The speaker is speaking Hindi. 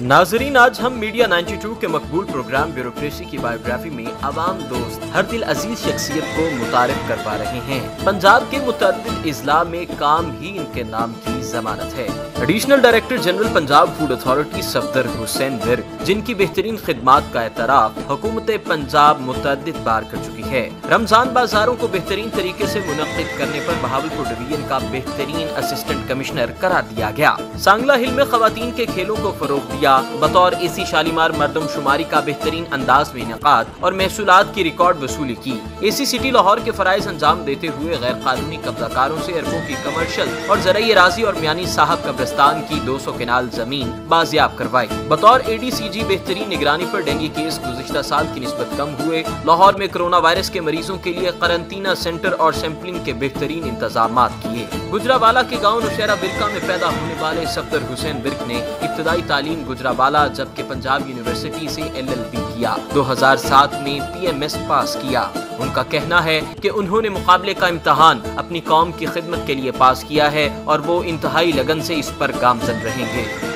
नाजरीन, आज हम मीडिया 92 के मकबूल प्रोग्राम ब्यूरोक्रेसी की बायोग्राफी में आवाम दोस्त हर दिल अज़ीज़ शख्सियत को मुतारफ कर पा रहे हैं। पंजाब के मुतद इजला में काम ही इनके नाम की जमानत है। Additional director general Punjab food authority Safdar Hussain Virk जिनकी बेहतरीन खिदमत का एतराफ हुकूमत पंजाब मुतद बार कर चुकी है। रमज़ान बाजारों को बेहतरीन तरीके ऐसी मुनद करने आरोप बहावलपुर डिवीज़न का बेहतरीन असिस्टेंट कमिश्नर करार दिया गया। सांगला हिल में खातन के खेलों को फरोग दिया, बतौर एसी शालीमार मरदम शुमारी का बेहतरीन अंदाज में इनका और महसूलत की रिकॉर्ड वसूली की। एसी सिटी लाहौर के फराइज अंजाम देते हुए गैर कानूनी कब्जाकारों ऐसी अरबों की कमर्शल और ज़रिए राज़ी और म्यानी साहब कब्रस्तान की दो सौ केनाल ज़मीन बाजियाब करवाई। बतौर ए डी सी जी बेहतरीन निगरानी आरोप डेंगू केस गुजशत साल की नस्बत कम हुए। लाहौर में कोरोना वायरस के मरीजों के लिए करंतना सेंटर और सैंपलिंग के बेहतरीन इंतज़ाम किए। गुजरावाला के गाँव नौशहरा बिरका में पैदा होने वाले सफदर हुसैन बिरक ने इब्तदाई तालीम गुजरावाला, जबकि पंजाब यूनिवर्सिटी से एलएलबी किया। 2007 में पीएमएस पास किया। उनका कहना है कि उन्होंने मुकाबले का इम्तहान अपनी कौम की खिदमत के लिए पास किया है और वो इंतहाई लगन से इस पर काम चल रहे रहेंगे